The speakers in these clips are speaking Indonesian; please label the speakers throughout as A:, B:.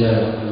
A: Yeah.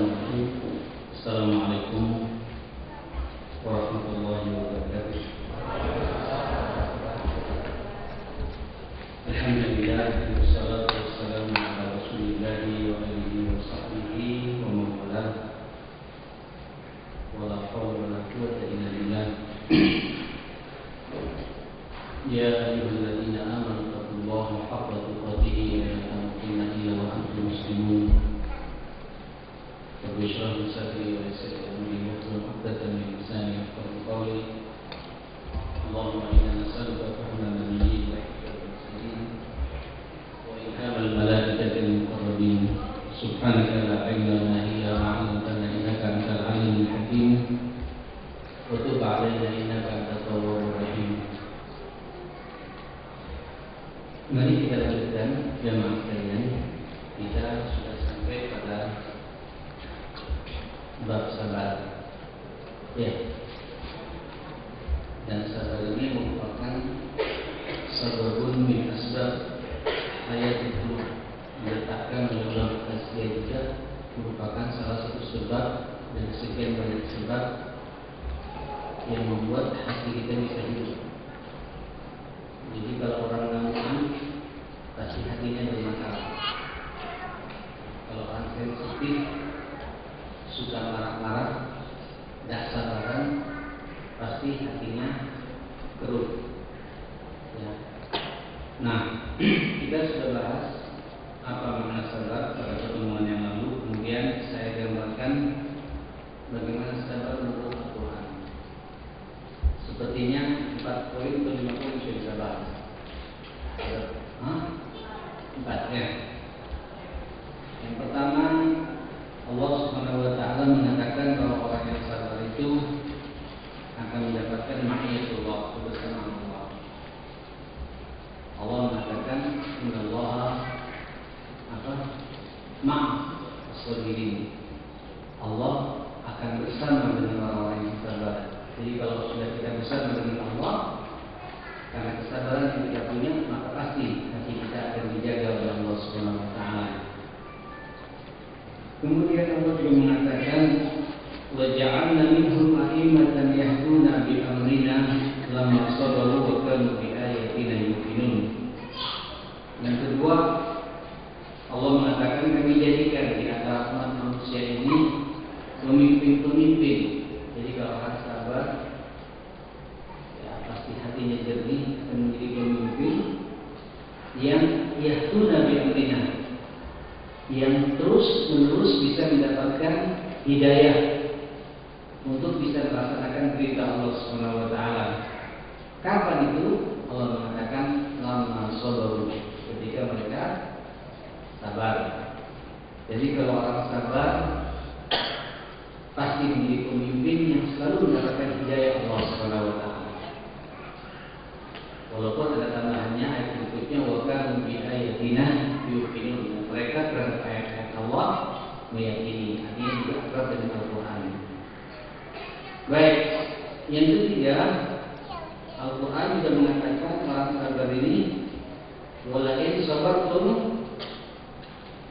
A: Walakin sabartum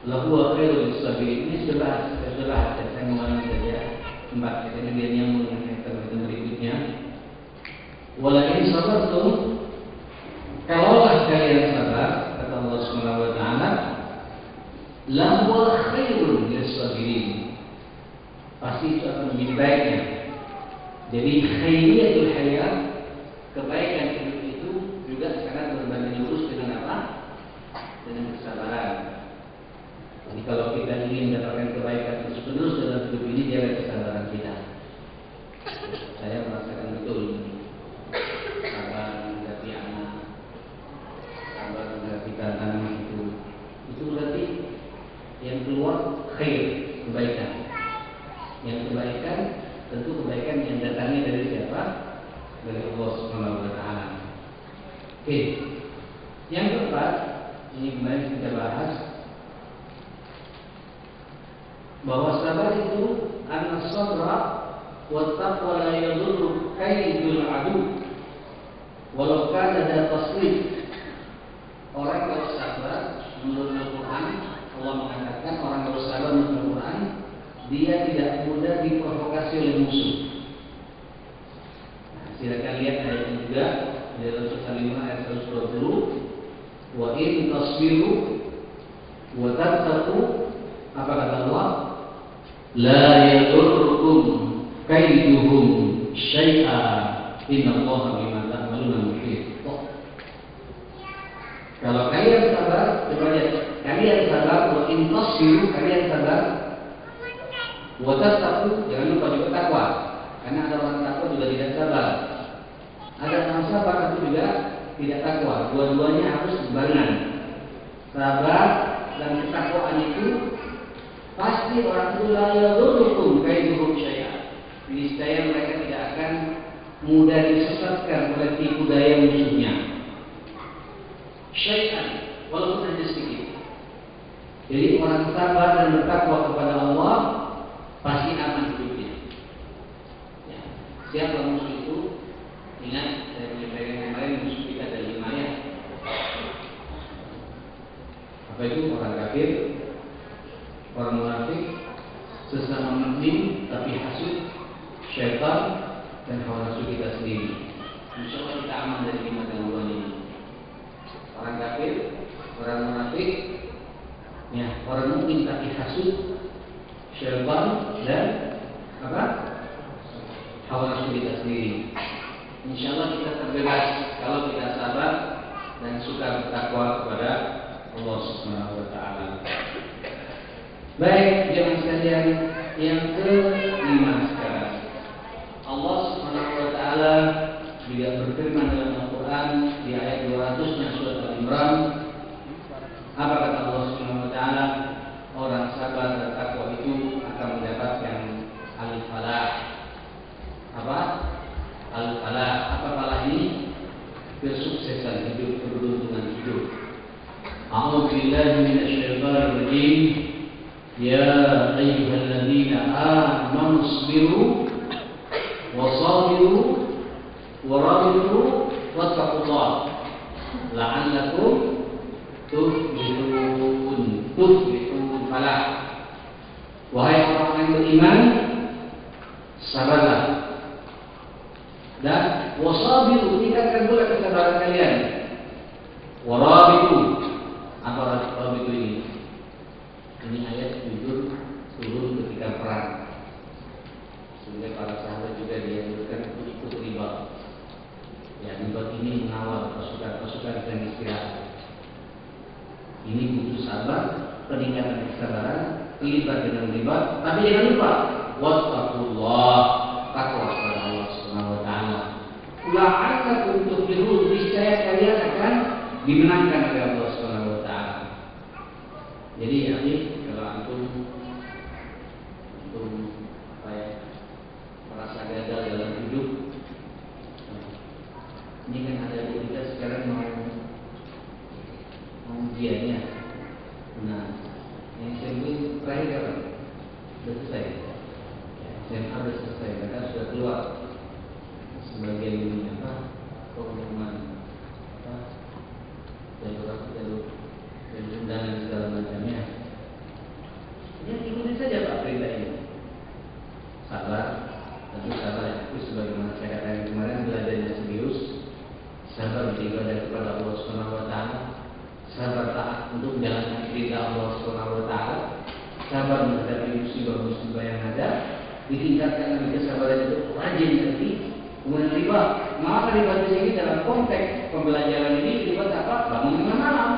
A: lahu khairul sabirin ini sudah sudah saya mengulangi saja empat kejadian yang mengenai berikutnya. Walakin sabartum kalaulah kalian sabar kata Allah Subhanahu wa taala lahu khairul sabirin pasti itu akan lebih baiknya. Jadi khairiyatul hayat kebaikan itu Dua-duanya harus barengan. Sabar dan ketakwaan itu pasti orang itu hukum kayak hukum saya. Mereka tidak akan mudah disesatkan oleh tipu daya musuhnya. Syaitan, walaupun hanya sedikit. Jadi orang sabar dan bertakwa kepada Allah pasti aman hidupnya. Ya. Siapa musuh itu? Ingat saya menyampaikan kemarin musuh kita ada lima ya. Apa itu orang kafir, orang munafik, sesama mukmin tapi hasud, syaitan dan hawa nafsu kita sendiri. Insya Allah kita aman dari lima gangguan ini. Orang kafir, orang munafik, ya orang mukmin tapi hasud, syaitan dan apa? Hawa nafsu kita sendiri. Insya Allah kita terbebas kalau kita sabar dan suka bertakwa kepada Allah Subhanahu Wa Taala. Baik, jemaah sekalian yang kelima sekarang. Allah Subhanahu Wa Taala juga berfirman dalam Al-Quran di ayat 200 nya surat Al-Imran. Apa kata Allah Subhanahu Wa Taala? Orang sabar dan takwa itu akan mendapatkan al-falah. Apa? Al-falah. Apa falah ini? Kesuksesan hidup, keberuntungan hidup. A'udzu billahi minasyaitonir rajim. Ya ayyuhalladzina amanu sabiru wasabiru warabitu wattaqullah la'allakum tuflihun. Tuflihun falah. Wahai orang yang beriman, sabarlah. Dan wasabiru tingkatkan pula kesabaran kalian. Warabitu. Apa warabitu ini? Ini ayat jujur turun ketika perang. Sehingga para sahabat juga dianjurkan untuk ikut riba. Ya, riba ini mengawal pasukan-pasukan dan istirahat. Ini butuh sabar, peningkatan kesabaran, terlibat dengan riba. Tapi jangan lupa, wattaqullah, takwa kepada Allah Subhanahu wa taala. La'allakum tuflihun, niscaya kalian akan dimenangkan oleh Allah Subhanahu wa taala. Jadi ya, ini kalau antum antum apa ya, merasa gagal dalam hidup, ini kan ada di kita sekarang mau mau ujiannya. Nah, yang sebelum terakhir apa? Sudah selesai. Ya, SMA sudah selesai, mereka sudah keluar sebagian ini apa pengumuman apa jalur apa jalur jalur undangan segala macamnya. Ya ikuti saja pak perintah ini. Sabar, tentu sabar itu sebagaimana saya katakan kemarin serius, sabar beribadah kepada Allah Subhanahu Wa Taala, sabar taat untuk menjalankan perintah Allah Subhanahu Wa Taala, sabar menghadapi musibah-musibah yang ada, ditingkatkan lagi kesabaran itu rajin nanti kemudian riba maka riba di sini dalam konteks pembelajaran ini riba apa? Bangun tengah malam.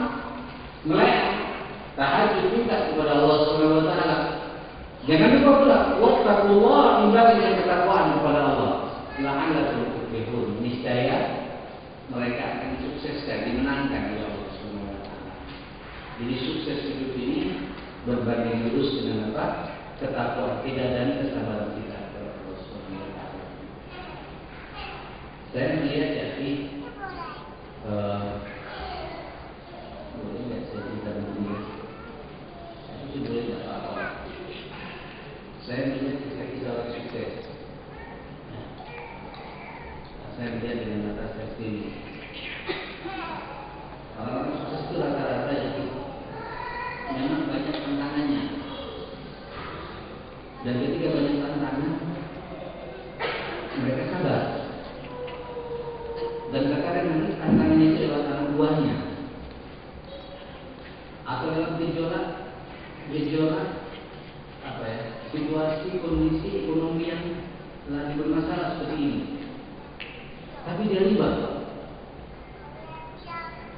A: Melek tahajud juga kepada Allah Subhanahu Wa Taala. Jangan lupa pula wattaqullah ibadah dengan ketakwaan kepada Allah. La'allakum tuflihun niscaya mereka akan sukses dan dimenangkan oleh Allah Subhanahu Wa Taala sukses hidup ini berbanding lurus dengan apa ketakwaan kita dan kesabaran kita. Saya melihat jadi uh, boleh nggak saya cerita begini? Saya sih boleh nggak apa-apa. Saya melihat kisah-kisah orang sukses. Nah, saya melihat dengan mata saya sendiri. Orang-orang sukses itu rata-rata jadi memang banyak tantangannya dan terkadang nanti tantangannya itu lewat anak buahnya atau lewat gejolak gejolak apa ya situasi kondisi ekonomi yang lagi bermasalah seperti ini tapi dia libat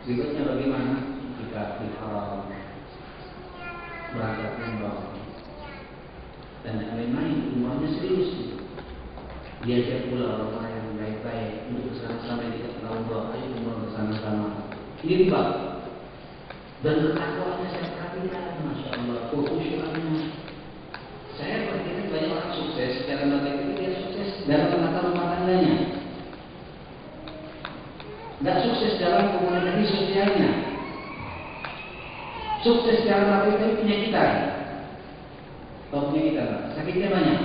A: Berikutnya bagaimana jika haram berangkat umroh dan tidak main-main umrohnya serius diajak pula orang yang baik-baik untuk bersama-sama di dalam umroh ayo umroh bersama-sama ini riba dan ketakwaannya saya perhatikan masya Allah kekhusyuannya saya perhatikan banyak orang sukses secara materi dia sukses dalam menata rumah tangganya tidak sukses dalam komunikasi sosialnya sukses dalam materi tapi penyakitan kalau penyakitan sakitnya banyak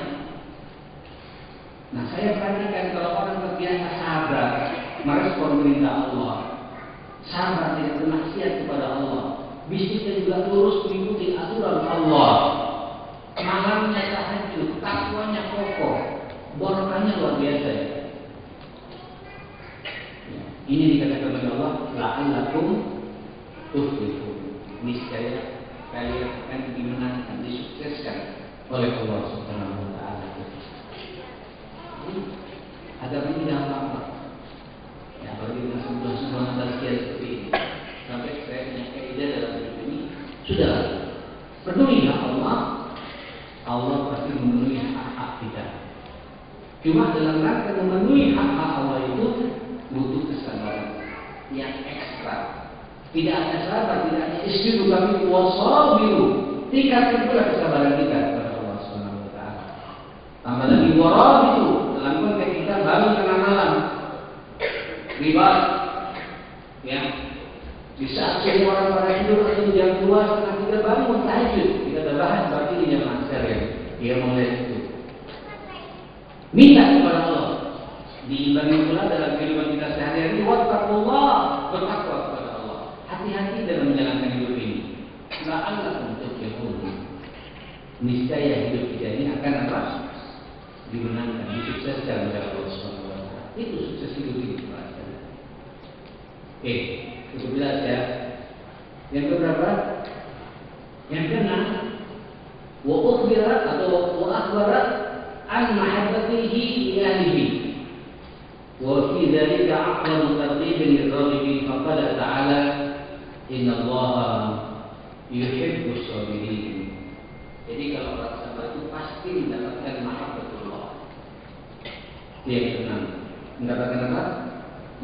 A: nah saya perhatikan kalau orang terbiasa sabar merespon perintah Allah sabar tidak bermaksiat kepada Allah bisnisnya juga lurus mengikuti aturan Allah malamnya tahajud takwanya kokoh borokahnya luar biasa ya ini dikatakan oleh Allah, la'allakum tuflihun. Niscaya kalian akan dimenangkan, disukseskan oleh Allah Subhanahu wa taala. Ada ini apa-apa. Ya, bagi dengan sebuah sebuah tazkiyah seperti ini. Sampai saya punya kaidah dalam hidup ini, sudah penuhilah Allah, Allah pasti memenuhi hak-hak kita. Cuma dalam rangka memenuhi hak-hak Allah itu yang ekstra. Tidak ada sabar, tidak ada istiru tapi wasabiru. Tingkatkan pula kesabaran kita kepada Allah Subhanahu wa taala. Tambah lagi warab itu dalam konteks kita baru tengah malam. Riba ya di saat semua orang pada hidup atau jam dua setengah tiga bangun tahajud kita sudah bahas berarti di jam asar ya dia mulai itu minta kepada Allah diimbangi pula dalam kehidupan sehari-hari wattaqullah bertakwa kepada Allah. Hati-hati dalam menjalankan hidup ini. La'allakum tuflihun. Niscaya hidup kita ini akan apa dimenangkan disukseskan oleh Allah Subhanahu wa itu sukses hidup ini Oke, cukup jelas ya. Yang keberapa? Yang keenam, wa atau wa an mahabbatihi li وفي ذلك عقل ترغيب للراغبين فقال تعالى إن الله يحب الصابرين jadi kalau orang sabar itu pasti mendapatkan mahabbatullah yang tenang mendapatkan apa?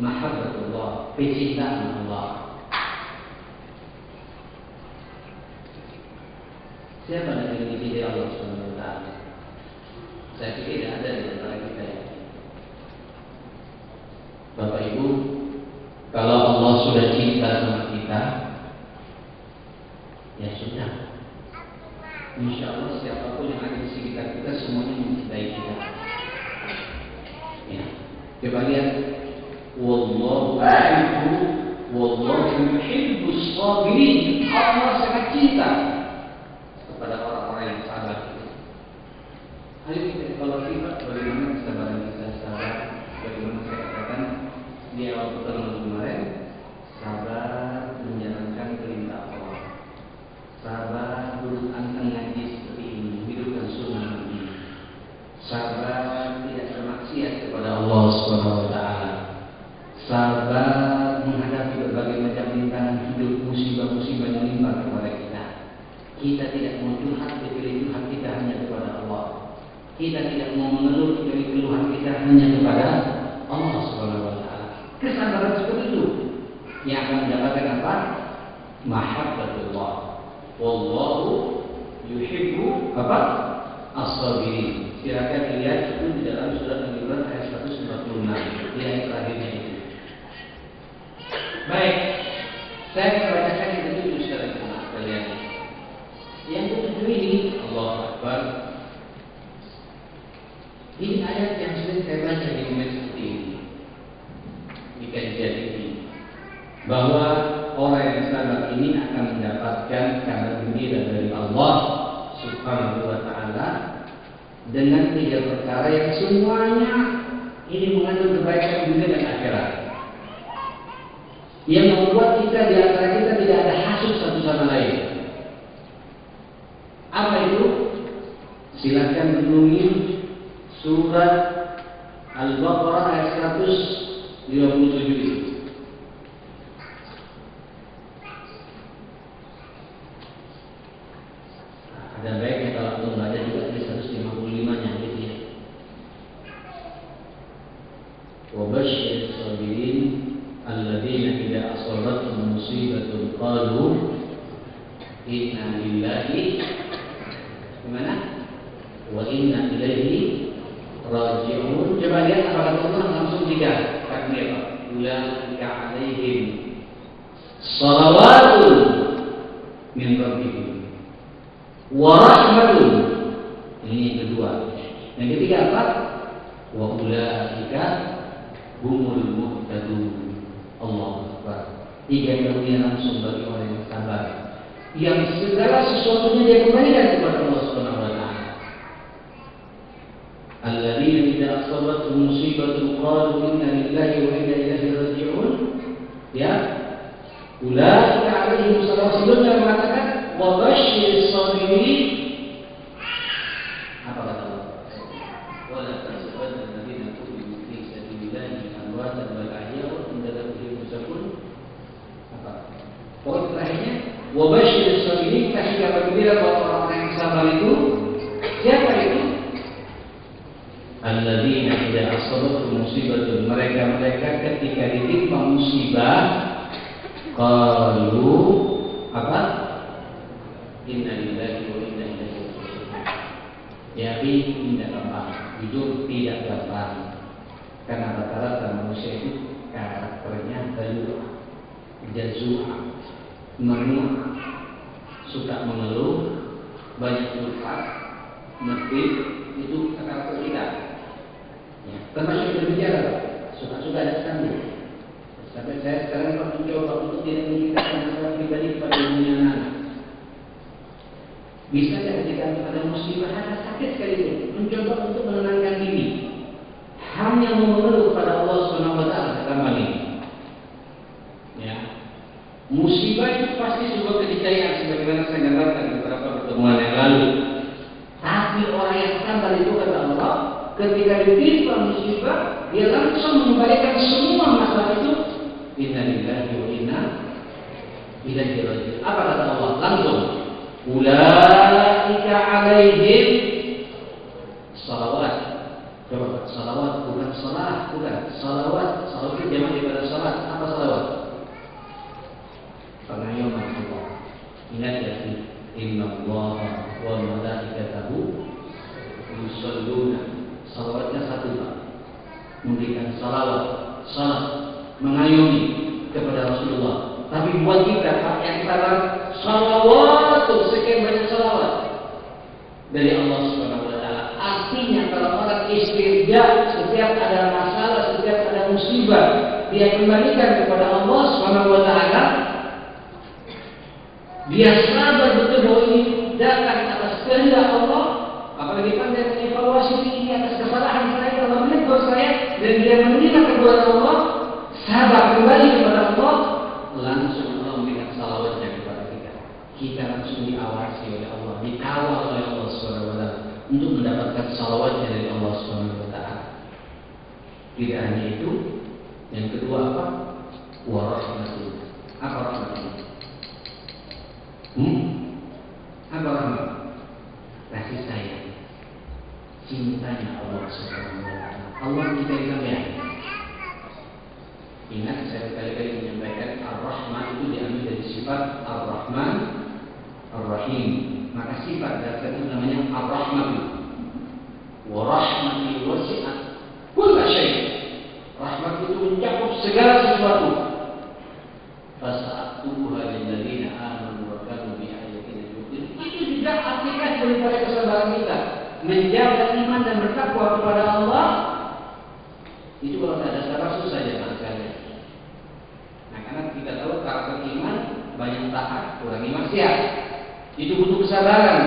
A: mahabbatullah kecintaan Allah siapa yang ingin dicintai Allah Subhanahu wa taala saya pikir tidak ada Bapak Ibu, kalau Allah sudah cinta sama kita, ya sudah. Insya Allah siapa pun yang ada di sekitar kita semuanya mencintai kita. Ya. Coba lihat, Wallahu yuhibbu Wallahu yuhibbu. Allah sangat cinta kepada orang-orang yang sabar. Ayo kita kalau kita bagaimana kesabaran kita sabar, bagaimana saya katakan di awal pertemuan kemarin sabar menjalankan perintah Allah sabar berurutan ngaji seperti ini hidupkan sunnah Nabi sabar tidak bermaksiat kepada Allah Subhanahu wa taala sabar menghadapi berbagai macam rintangan hidup musibah-musibah yang menimpa kepada kita kita tidak mau curhat diberi Tuhan kita hanya kepada Allah kita tidak mau mengeluh dari keluhan kita hanya kepada Allah Subhanahu wa taala kesabaran seperti itu yang akan mendapatkan apa? Mahabbatullah. Wallahu yuhibbu apa? As-sabirin. Silakan dilihat itu di dalam surat Al-Imran ayat 146 di ayat terakhirnya itu. Baik, saya akan bacakan yang ketujuh secara jemaah sekalian. Yang ketujuh ini Allah Akbar. Ini ayat yang sering saya baca di momen seperti ini di kajian ini bahwa orang yang sabar ini akan mendapatkan kabar gembira dari Allah Subhanahu wa taala dengan tiga perkara yang semuanya ini mengandung kebaikan dunia dan akhirat. yang membuat kita di antara kita tidak ada hasut satu sama lain. Apa itu? Silakan renungi surat Al-Baqarah ayat 157 itu. Ada baiknya kalau untuk baca juga di 155 nya gitu ya. Wabashir sabirin alladzina idza asabatuhum musibatun qalu inna lillahi gimana? Wa inna ilaihi raji'un. Coba lihat apa kata Allah langsung tiga takbir. Ulaika alaihim salawatun min rabbihim warahmatun ini yang kedua yang ketiga apa wa ulaika humul muhtadun Allah Akbar tiga kemudian langsung bagi orang yang sabar yang segala sesuatunya dia kembalikan kepada Allah Subhanahu wa taala alladzina idza asabatuhum musibatun qalu inna lillahi wa inna ilaihi raji'un ya ulaika alaihim salawatu sebelumnya mengatakan wa basyir sabirin apa kata Allah wala tahsabanna alladziina qutilu fi sabilillahi amwatan bal ahya'un inda rabbihim yurzaqun apa poin terakhirnya wa basyir sabirin kasih kabar gembira buat orang-orang yang sabar itu siapa itu alladzina idza asabatuhum musibatun mereka-mereka ketika ditimpa musibah qalu apa Inna lillahi wa inna ilaihi. Jadi tidak gampang, jujur tidak gampang. Karena rata-rata manusia itu karakternya galuh, jazua, mengeluh, suka mengeluh, banyak curhat, ngerti, itu karakter kita. Ya. Termasuk berbicara, suka-suka ada sekali. Sampai saya sekarang mencoba untuk tidak mengingatkan masalah pribadi kepada dunia anak. Bisa ketika ada musibah ada sakit sekali itu mencoba untuk menenangkan diri. Hanya mengeluh kepada Allah Subhanahu wa taala kata ini. Ya. Musibah itu pasti sebuah keniscayaan sebagaimana saya di beberapa pertemuan yang lalu. Tapi orang yang sabar itu kata Allah, ketika ditimpa musibah, dia langsung mengembalikan semua masalah itu. Inna lillahi wa inna ilaihi raji'un. Apa kata Allah? Langsung Ulaika alaihim salawat. Coba salawat bukan salah, bukan salawat. Salawat itu jamak daripada salat. Apa salawat? Pengayoman Allah. Ingat ya, Inna Allah wa malaikatahu yusalluna. Salawatnya satu Pak. Memberikan salawat, salat, mengayomi kepada Rasulullah. Tapi buat kita yang salah salawat sekian banyak salawat dari Allah Subhanahu wa taala. Artinya kalau orang istirja setiap ada masalah, setiap ada musibah, dia kembalikan kepada Allah Subhanahu wa taala. Dia sabar betul bahwa ini datang atas kehendak Allah. Apalagi kan dia mengevaluasi ini atas kesalahan saya, kalau menegur saya dan dia menerima teguran Allah, sabar kembali kepada Allah, langsung Allah memberikan salawatnya kepada kita. Kita langsung diawasi oleh Allah, dikawal oleh Allah Subhanahu untuk mendapatkan salawatnya dari Allah taala. Tidak hanya itu, yang kedua apa? Warahmatullah. Apa rahmatullah? Hmm? Apa rahmat? Kasih sayang. Cintanya Allah taala. Allah kita yang Ingat saya kali-kali menyampaikan Ar-Rahman itu diambil dari sifat Ar-Rahman Ar-Rahim. Maka sifat dasar itu namanya Ar-Rahman. Wa rahmati wasi'at kulla syai'. Rahmat itu mencakup segala sesuatu. Lil ladzina amanu wa kanu bi ayatina. Itu juga aplikasi daripada kesabaran kita. Menjaga iman dan bertakwa kepada Allah itu kalau tidak ada sabar susah ya karena kita tahu karakter iman banyak taat, kurangi maksiat. Itu butuh kesabaran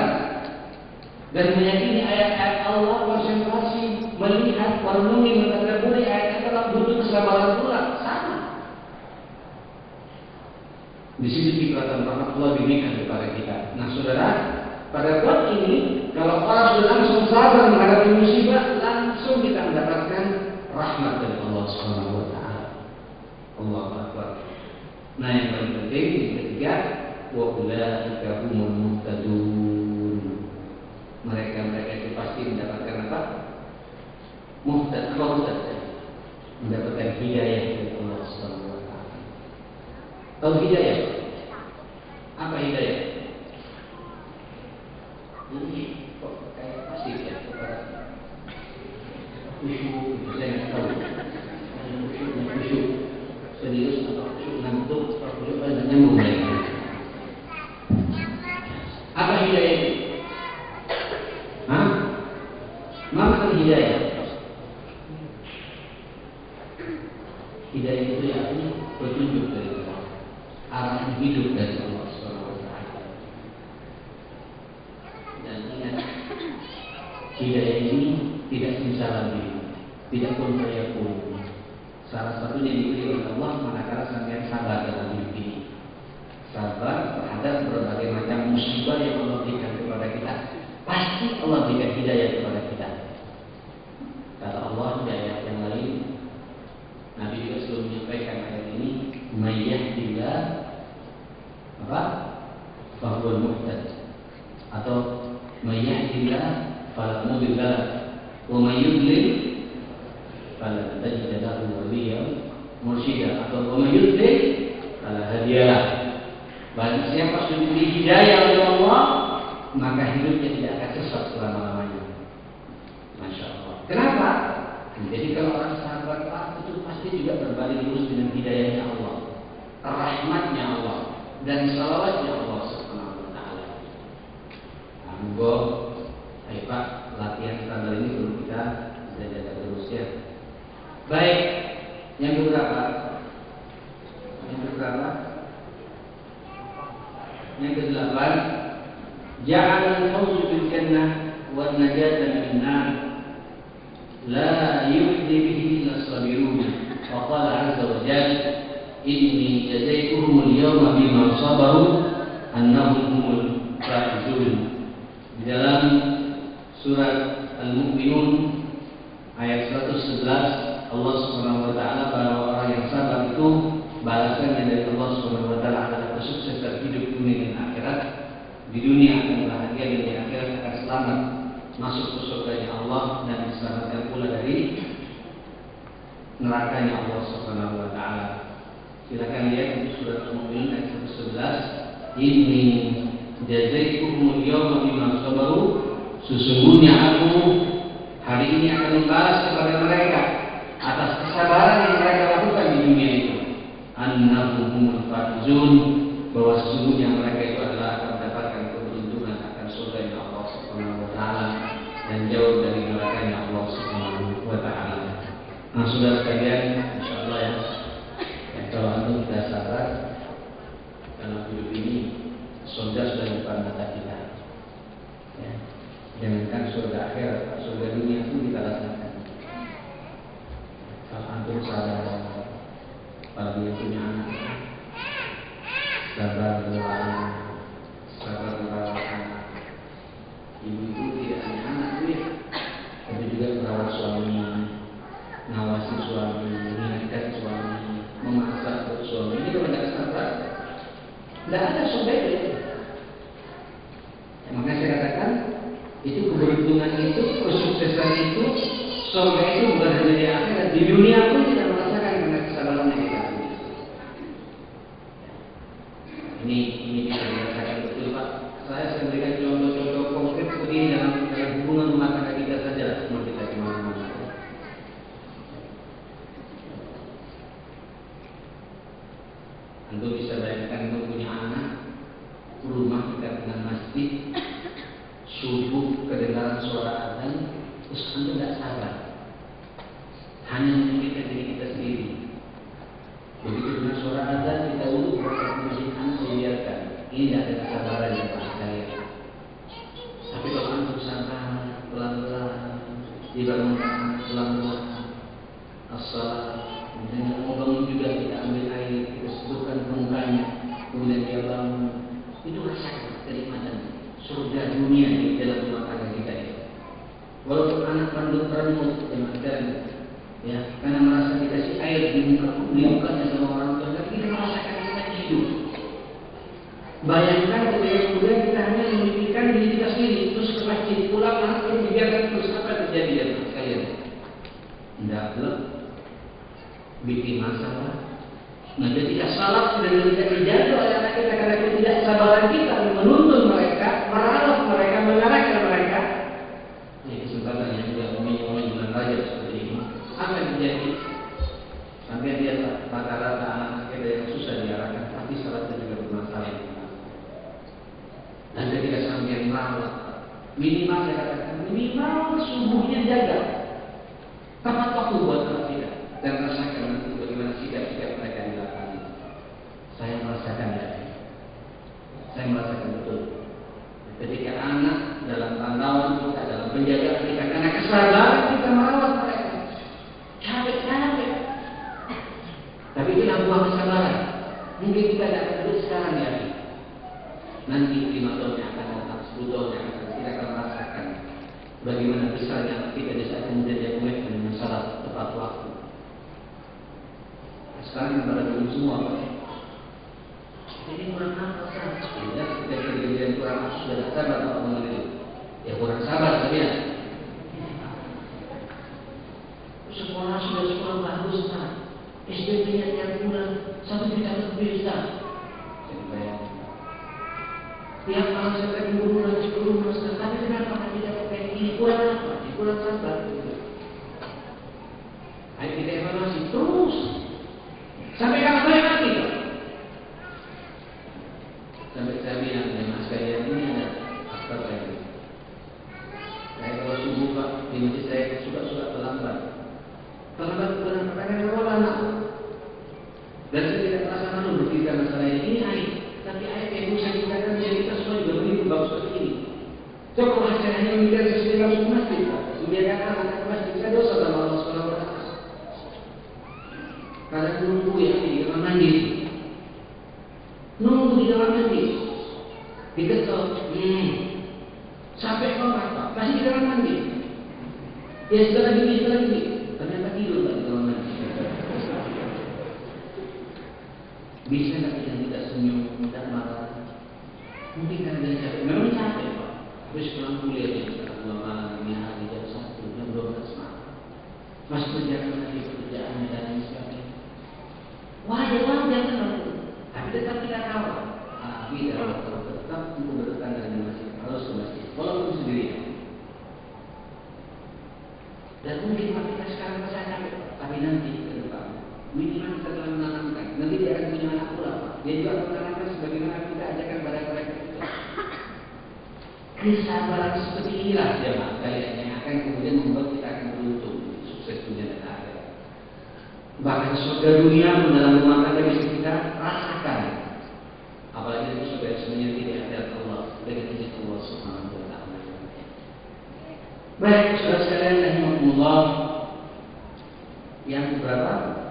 A: dan meyakini ayat-ayat Allah konsentrasi melihat merenungi mengadaburi ayat-ayat Allah butuh kesabaran pula sama. Di sini cipratan rahmatullah diberikan kepada kita. Nah, saudara, pada bab ini, kalau orang sudah langsung sabar menghadapi musibah, langsung kita mendapatkan rahmat dari Allah Subhanahu wa taala. Allah Akbar. Nah, yang paling penting yang ketiga, wa ulaika humul muhtadun. Mereka-mereka itu pasti mendapatkan apa? Muhtad, muhtad. Mendapatkan hidayah dari Allah Subhanahu wa taala. Tahu hidayah? Apa hidayah? Ini kok kayak pasti ya khusyuk saya khusyuk serius atau khusyuk ngantuk khusyuk apa nyambung lagi apa hidayah itu? Hah? Mana hidayah? Hidayah itu yakni petunjuk dari Allah, arahan hidup dari Allah Subhanahu wa taala. Dan ingat hidayah ini tidak simsalah diri, tidak pun saya pun. Salah satunya diberi oleh Allah manakala sampai sabar dalam hidup ini. Sabar terhadap berbagai macam musibah yang Allah berikan kepada kita. Pasti Allah berikan hidayah kepada kita. Kata Allah di ayat yang lain, Nabi juga selalu menyampaikan ayat ini, "Mayyahdillah apa? Fahuwal muhtad." Atau "Mayyahdillah fala mudilla wa may yudlil fala tajid lahu waliyan mursyida atau wa may yudlil fala hadiyalah. Bagi siapa sudah diberi hidayah oleh Allah, maka hidupnya tidak akan sesat selama-lamanya. Masya Allah. Kenapa? Jadi kalau orang sahabat Pak itu pasti juga berbalik lurus dengan hidayahnya Allah, rahmatnya Allah, dan salawatnya Allah Subhanahu Wa Taala. Nah, Ayo Pak, latihan standar ini belum kita bisa jaga terus ya. Baik, yang keberapa? Yang keberapa? Yang kedelapan, Ja'al al-fawzu bil jannah wa najata min nar la yuhdi bihi illa sabirun. Wa qala 'azza wa jalla inni jazaituhum al-yawma bima sabaru annahum humul faizun. Di dalam surat Al-Mu'minun ayat 111 Allah Subhanahu wa taala para orang yang sabar itu balasannya dari Allah Subhanahu wa taala adalah kesuksesan hidup dunia dan akhirat. Di dunia akan bahagia dan di akhirat akan selamat masuk ke surga Allah dan diselamatkan pula dari nerakanya Allah Subhanahu wa taala. Silakan lihat di surat Al-Mu'minun ayat 111 ini jazaituhumul yawma bima sabaru Sesungguhnya aku hari ini akan membalas kepada mereka atas kesabaran yang mereka lakukan di dunia itu. Annahumul faizun bahwa sesungguhnya mereka itu adalah akan mendapatkan keberuntungan akan surga yang Allah Subhanahu wa taala dan jauh dari neraka yang Allah Subhanahu wa taala. Nah, saudara sekalian, kalau antum tidak sabar dalam hidup ini, surga sudah depan mata kita. Ya. Jangankan surga akhirat, surga dunia pun kita rasakan. Kalau antum sabar, apalagi yang punya anak, sabar merawat, sabar merawat anak. Ibu itu tidak hanya anak duit, tapi juga merawat suami, ngawasi suami, mengingatkan suami, suami. Ini tidak sabar, tidak ada surga itu. Makanya saya katakan itu keberuntungan itu, kesuksesan itu, surga itu bukan hanya di akhirat, di dunia pun kita merasakan karena kesalahan yang kita punya. Ini nanti lima tahun yang akan datang, sepuluh tahun yang akan kita akan merasakan bagaimana besarnya kita di saat kemudian dia dan dengan tepat waktu. Nah, sekarang baru dulu semua Ini kurang apa kan? Ya, kita kejadian kurang apa sudah sabar Pak itu Ya kurang sabar tapi ya. Sekolah sudah sekolah bagus Pak. SPP-nya tiap bulan satu juta lebih Pak yang harusnya tadi umur sebelum tahun, tapi kenapa hanya dapat PNI? Kurang apa? Kurang sabar. kemungkinan jadi ke depan. Minimal setelah menanamkan, nanti dia akan punya anak pula. Dia juga akan menanamkan sebagaimana kita ajarkan pada mereka. Kesabaran seperti inilah jemaah kalian yang akan kemudian membuat kita akan beruntung sukses punya dan ada. Bahkan surga dunia dalam rumah tangga bisa kita rasakan. Apalagi itu surga semuanya tidak ada Allah dari izin Allah Subhanahu wa taala. Baik, saudara sekalian, Allah yang berapa?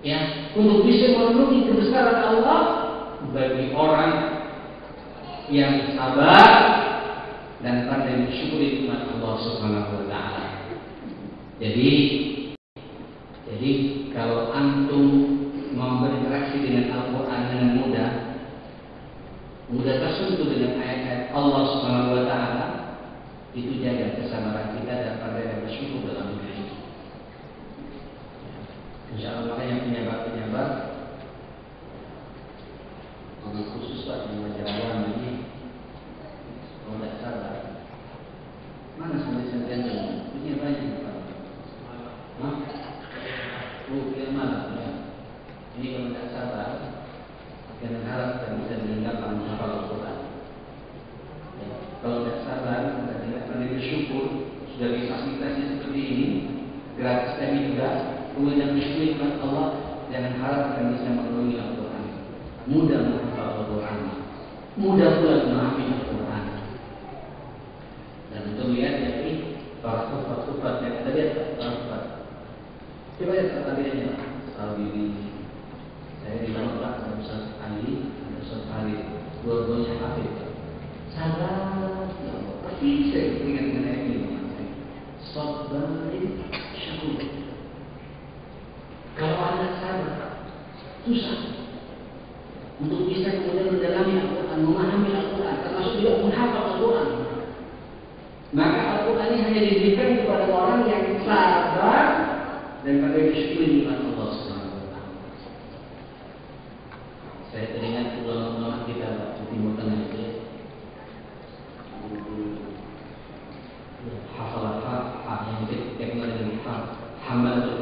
A: ya untuk bisa memenuhi kebesaran Allah bagi orang yang sabar dan pandai bersyukur nikmat Allah Subhanahu wa taala. Jadi jadi حصل الفرق عن يمسك يكمل الانسان حملته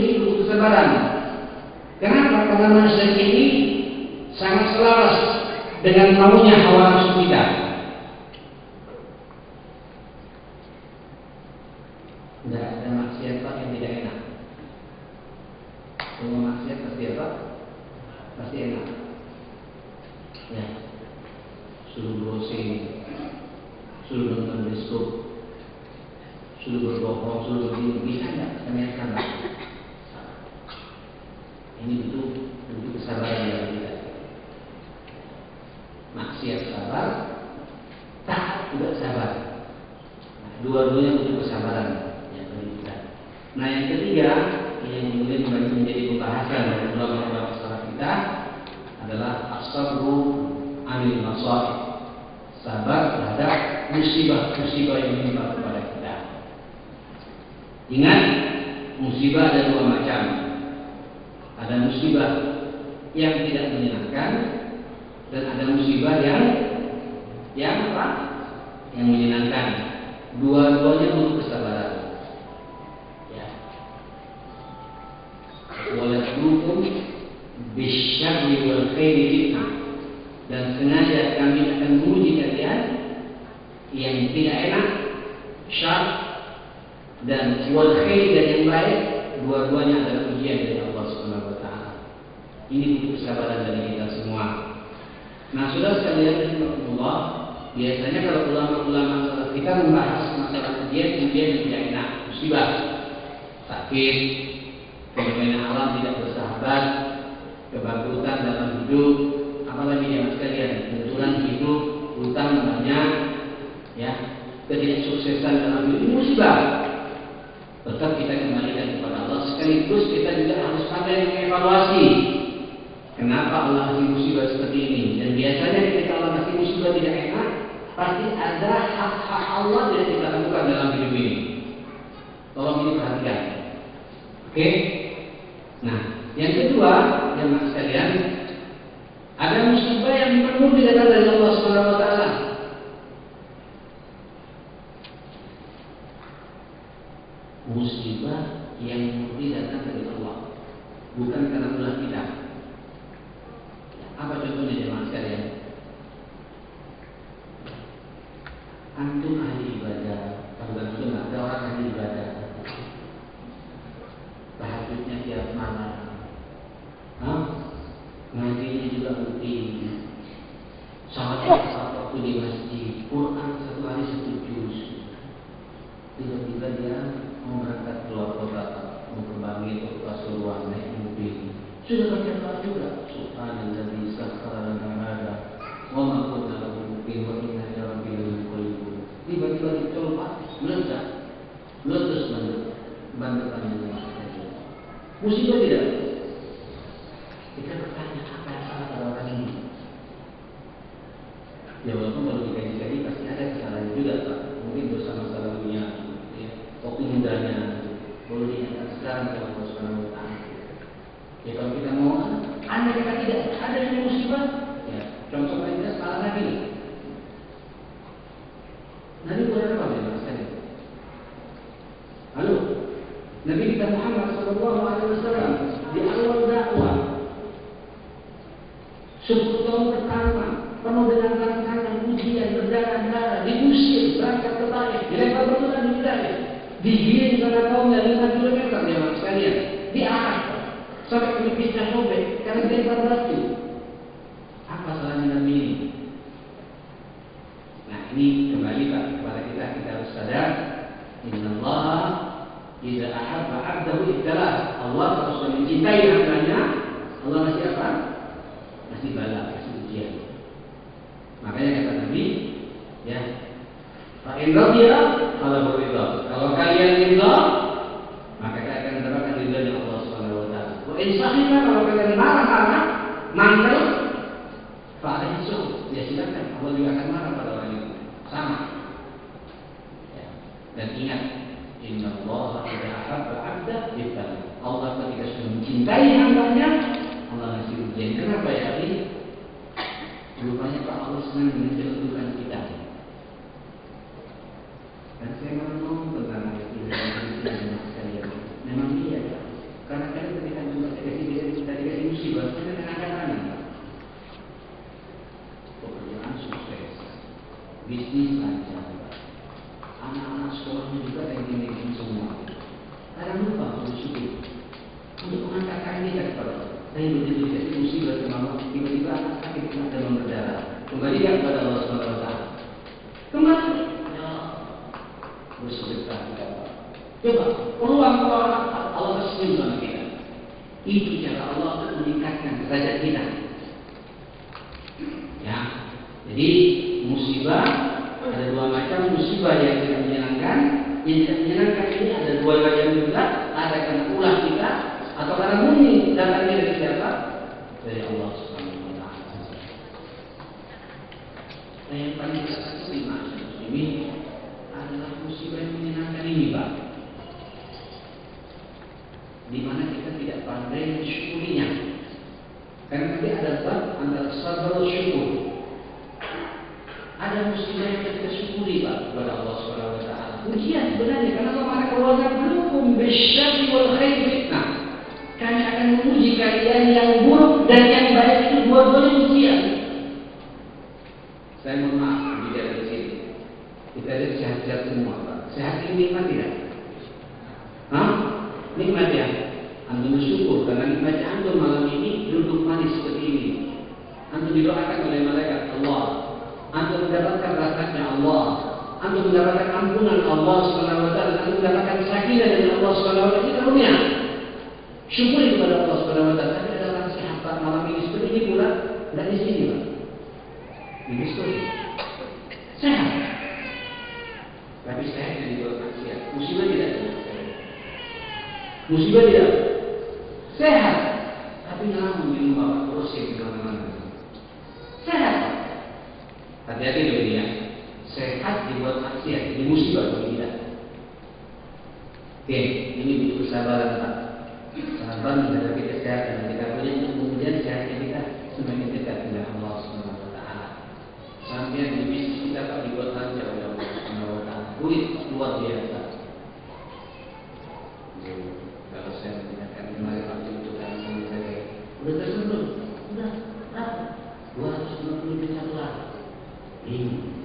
A: ini untuk kesabaran. Kenapa? Karena manusia ini sangat selaras dengan maunya hawa nafsu kita. ya. Ketidaksuksesan dalam hidup musibah tetap kita kembalikan kepada Allah. Sekaligus kita juga harus pandai mengevaluasi. Kenapa Allah kasih musibah seperti ini? Dan biasanya kita Allah kasih musibah tidak enak pasti ada hak-hak Allah yang kita temukan dalam hidup ini. Tolong ini perhatikan. Oke? Nah yang kedua yang sekalian ada musibah yang perlu dengan dari Allah Subhanahu musibah yang murni datang dari Allah, bukan karena ulah kita. Ya, apa contohnya jemaah sekalian? Antum 我是说 Sepuluh tahun pertama penuh dengan tantangan, ujian, berdarah-darah, diusir, berangkat ke Bali, dilempar berulang di wilayah, digiring ya? karena kaum yang lima kilometer ya sekalian, di arah sampai kulitnya robek karena dilempar batu, Jangan-jangan ini ada dua yang juga, ada karena ulah kita atau karena murni datangnya dari siapa? Dari Allah Subhanahu wa taala. Nah, yang paling besar itu di? Ini adalah musibah yang menyenangkan ini, Pak. Di mana kita tidak pandai mensyukurinya. Karena tadi ada bab antara sabar dan syukur. Ada musibah yang kita syukuri, Pak, kepada Allah Subhanahu wa taala ujian sebenarnya karena Allah mengatakan berhukum besyari wal khair fitnah. Kami akan menguji kalian yang buruk dan yang baik itu dua-duanya ujian. Saya mohon maaf tidak di sini. Kita lihat sehat-sehat semua, Pak. Sehat ini nikmat tidak? Hah? Nikmat ya? Antum bersyukur karena nikmat antum malam ini duduk manis seperti ini. Antum didoakan oleh malaikat Allah. Antum mendapatkan rahmatnya Allah antum mendapatkan ampunan Allah Subhanahu wa taala, antum mendapatkan sakinah dari Allah Subhanahu wa taala ini karunia. Syukur kepada Allah Subhanahu wa taala. Tapi dalam sehat malam ini seperti ini pula dan di sini, Pak. Ini seperti sehat. Tapi sehat yang juga maksiat. Musibah tidak. Musibah tidak. Sehat. Tapi namun di rumah terus yang ke mana-mana. Sehat. Hati-hati dong ya sehat dibuat maksiat ini musibah bagi kita. Oke ini butuh kesabaran pak. Sabar menghadapi kesehatan kita. Punya kemudian sehat kita semakin dekat dengan Allah Subhanahu Wa Taala. Sampai di bisnis kita pak dibuat lancar oleh Allah Subhanahu Wa Taala. Kulit luar biasa. Kalau saya mendengarkan kemarin waktu itu kan saya. Udah tersendut udah berapa 250 juta dolar. Ini.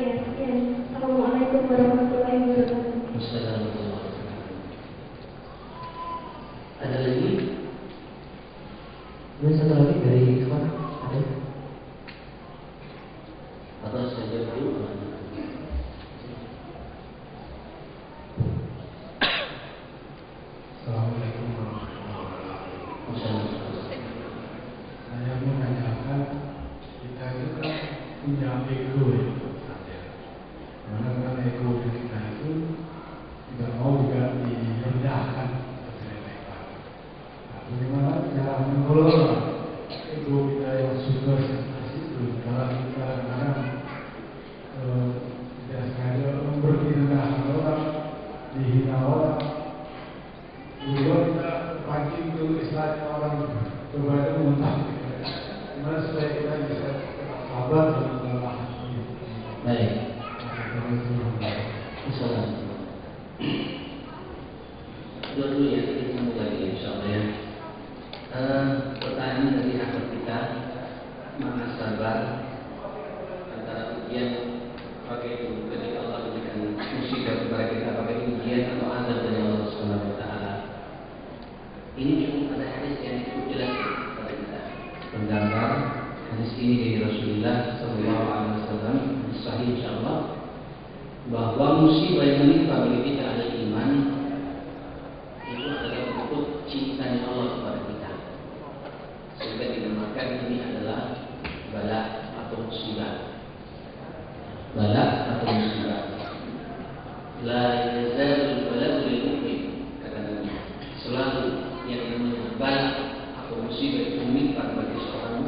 A: yes, yes.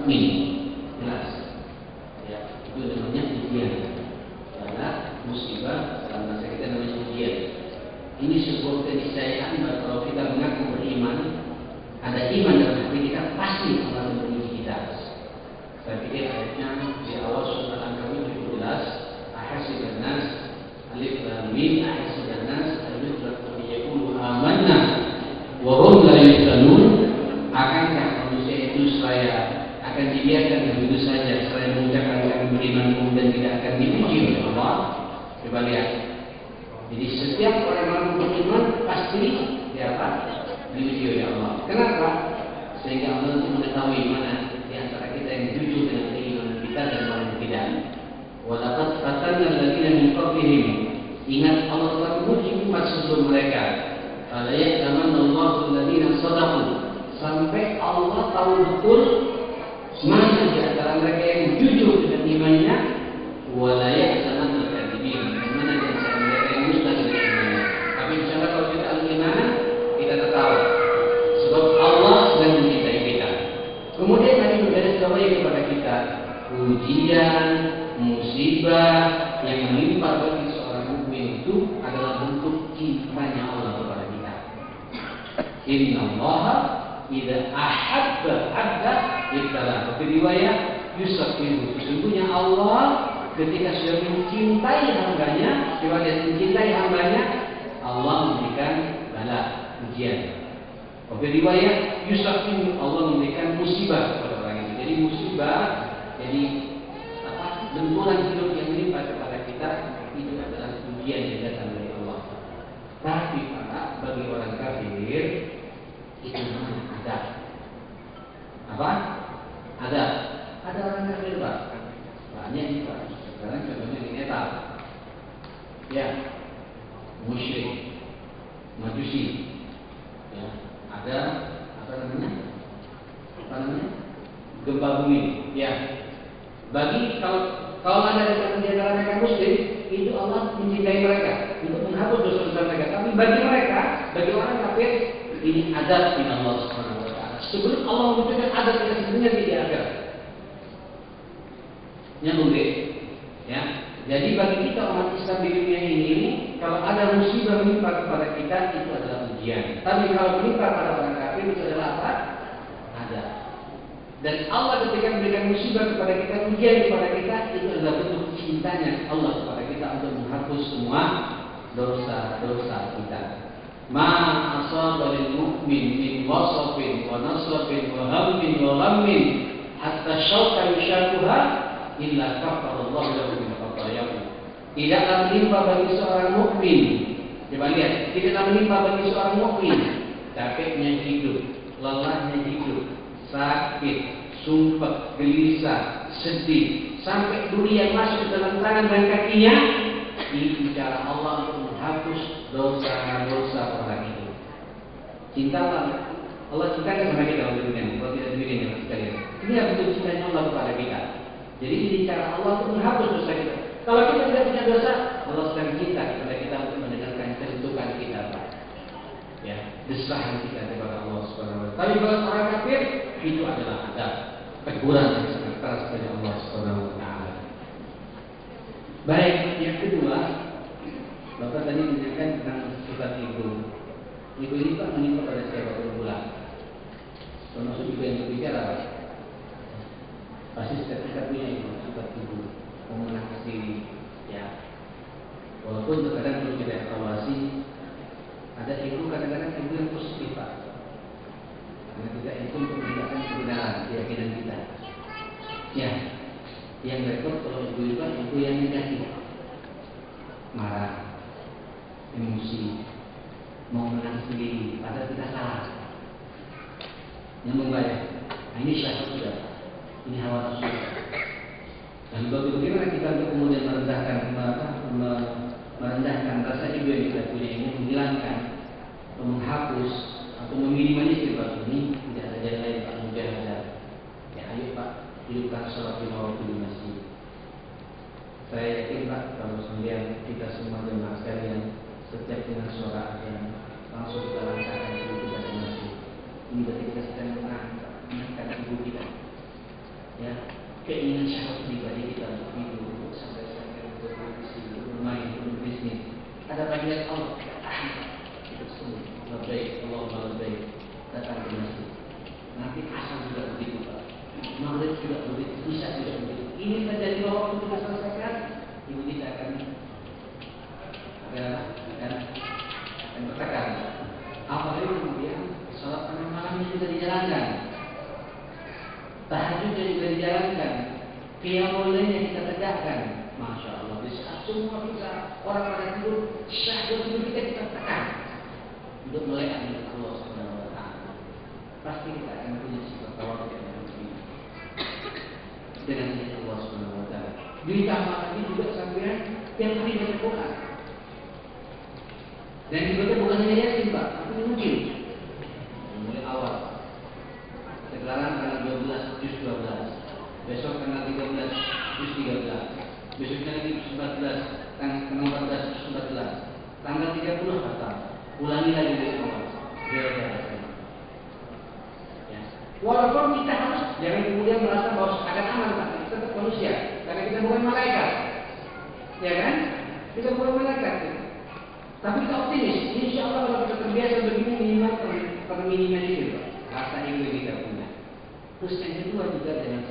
A: meaning. inmediatamente. adab min Allah Subhanahu wa taala. Sebelum Allah memberikan adab yang sebenarnya di akhirat. Nyambung deh. Ya. Jadi bagi kita orang Islam di dunia ini, kalau ada musibah menimpa kepada kita itu adalah ujian. Tapi kalau menimpa pada orang kafir itu adalah apa? Ada. Dan Allah ketika memberikan musibah kepada kita, ujian kepada kita itu adalah bentuk cintanya Allah kepada kita untuk menghapus semua dosa-dosa kita. Ma أصاب للمؤمن من وصف ونصب وهم وغم حتى الشوك يشاكها إلا كفر الله له من خطاياه. Tidaklah menimpa bagi seorang mukmin. Coba lihat, tidaklah menimpa bagi seorang mukmin. Capeknya hidup, lelahnya hidup, sakit, sumpah, gelisah, sedih, sampai dunia masuk ke dalam tangan dan kakinya, ini cara Allah untuk menghapus dosa-dosa orang itu. Cintalah Allah cintakan sama kita untuk dunia, kalau tidak demikian ya sekalian. Ini yang bentuk cintanya Allah kepada kita. Jadi ini cara Allah untuk menghapus dosa kita. Kalau kita tidak punya dosa, Allah sedang cinta kepada kita untuk mendengarkan kehidupan kita. Ya, desahan kita kepada Allah Subhanahu wa Tapi kalau orang kafir itu adalah ada teguran yang sangat keras dari Allah Subhanahu wa taala. Baik, yang kedua, Bapak tadi menanyakan tentang sifat ibu. Ibu ini Pak menimpa pada siapa bulan. Termasuk juga yang berbicara. Pasti setiap ibu, sifat ibu, memenangkan ya. Walaupun terkadang perlu kita evaluasi, ada ibu kadang-kadang ibu yang positif, Pak. Karena kita itu untuk menegakkan kebenaran, keyakinan kita. Ya, yang repot kalau ibu itu ibu yang negatif, marah, emosi, mau menang sendiri, padahal kita salah. Yang membayar, nah, ini syahwat sudah, ini hawa nafsu. Dan bagaimana kita untuk kemudian merendahkan, merendahkan rasa ibu yang kita punya ini, menghilangkan, menghapus atau meminimalisir bab ini tidak ada jalan lain Pak mujahadah. Ya ayo Pak, hidupkan sholat lima waktu di masjid. Saya yakin Pak kalau kemudian kita semua jemaah sekalian setiap dengan suara yang langsung kita langkahkan ibu kita di masjid. Ini berarti kita sedang menangkan ibu kita. Ya, keinginan syahwat pribadi kita untuk hidup, untuk sampai-sampai untuk berbisnis, untuk bermain, untuk berbisnis. Ada panggilan Allah, kita semua labbaik, Allahumma labbaik, datang ke masjid. Nanti asal juga begitu Pak. Maghrib juga begitu, bisa juga begitu. Ini terjadi bahwa waktu kita selesaikan, ibu kita akan akan akan bertekan. Apalagi kemudian sholat tengah malam juga dijalankan. Tahajud juga dijalankan. Qiyamul kita tegakkan. Masya Allah. Di saat semua kita orang pada tidur, syahdu tidur kita kita tekan untuk melihat dengan Allah Subhanahu Wa Taala. Pasti kita akan punya sifat lebih dengan Allah Subhanahu Wa Taala. Ditambah lagi juga sampean yang baca Quran. Dan dibaca bukan hanya yasin pak, tapi mungkin mulai awal. Sekarang tanggal 12 juz 12, besok tanggal 13 juz 13, besoknya lagi juz 14, tanggal 14 juz 14, tanggal 30 kata, ulangi lagi dari awal. Biar ya. Walaupun kita harus jangan kemudian merasa bahwa akan aman pak, kita tetap manusia, karena kita bukan malaikat, ya kan? Kita bukan malaikat. Tapi kita optimis, insya Allah kalau kita terbiasa begini minimal terminimalisir rasa ingin kita punya. Yang kedua juga dengan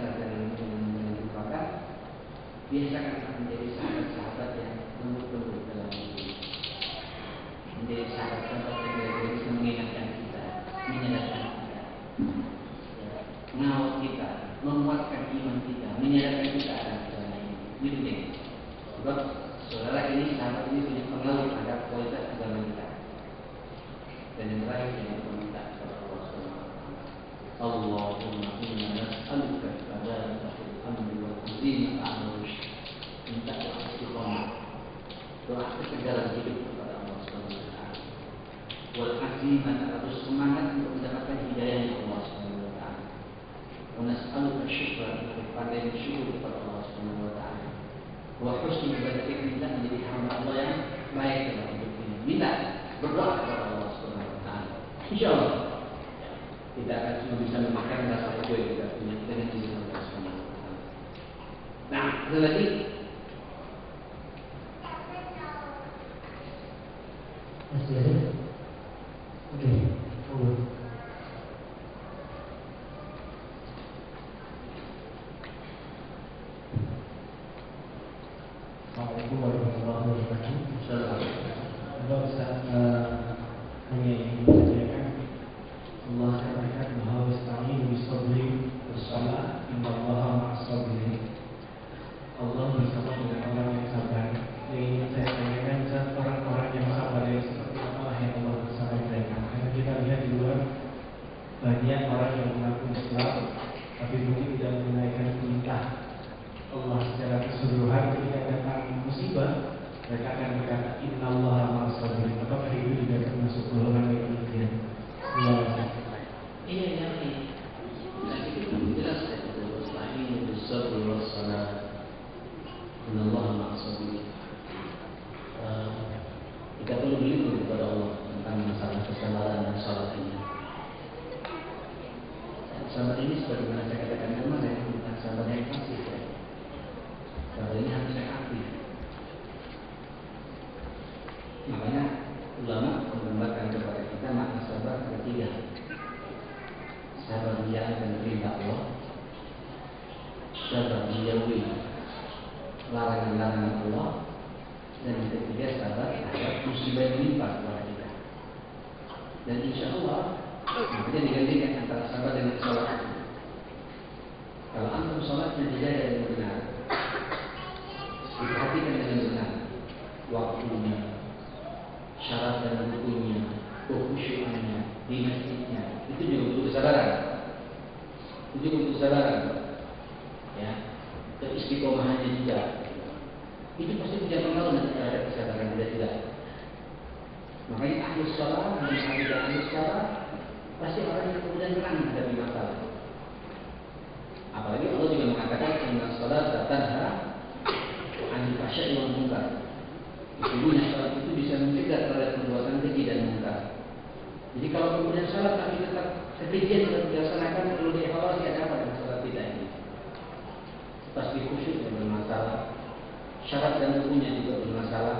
A: kesabaran itu butuh kesabaran ya. Dan istiqomahannya juga itu pasti punya pengaruh nanti terhadap kesabaran kita juga. Makanya ahli sholat dan tidak ahli sholat pasti orang yang kemudian terang dari masalah. Apalagi Allah juga mengatakan inna sholat tanha anil fasya'i wal munkar. Sesungguhnya sholat itu bisa mencegah terhadap perbuatan keji dan munkar. Jadi kalau kemudian sholat tapi tetap Sedikit yang dilaksanakan perlu dievaluasi ada apa dalam sholat kita ini. Pasti khusyuk yang bermasalah, syarat dan hukumnya juga bermasalah,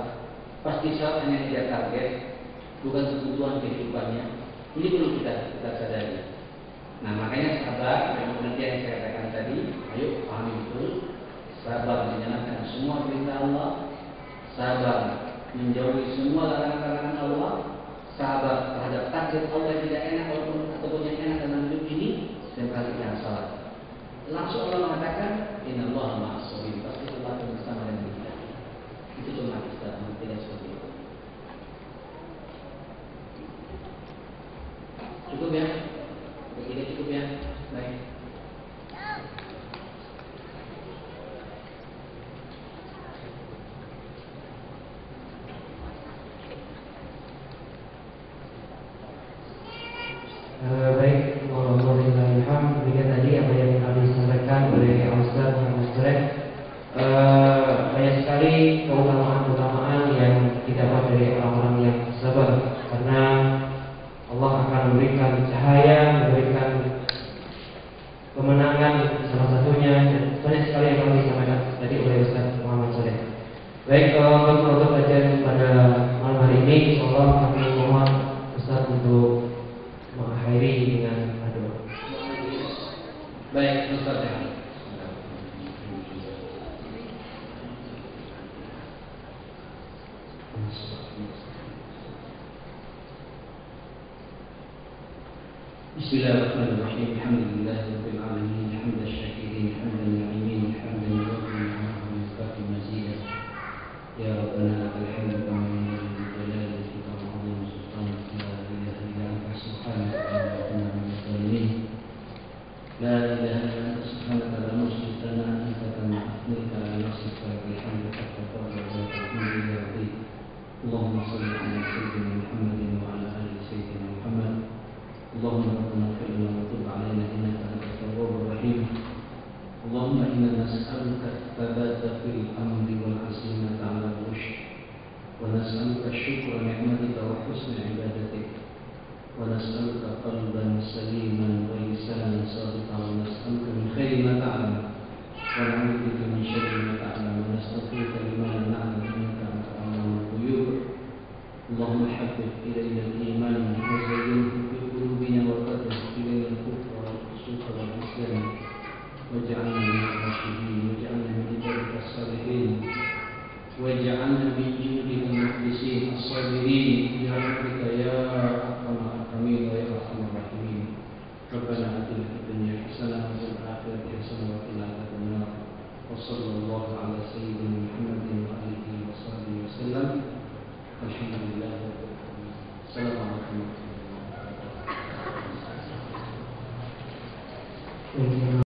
A: pasti syarat hanya dia target, bukan kebutuhan kehidupannya. Ini perlu kita kita sadari. Nah makanya sabar yang nanti yang saya katakan tadi, ayo pahami betul, sabar menjalankan semua perintah Allah, sabar menjauhi semua larangan-larangan Allah, sahabat terhadap takdir Allah yang tidak enak walaupun ataupun yang enak dalam hidup ini dan perhatikan salat. Langsung Allah mengatakan Inna Allah ma'asabi Pasti Allah akan bersama dengan kita Itu cuma kita Tidak seperti itu Cukup ya? Begitu cukup ya? Baik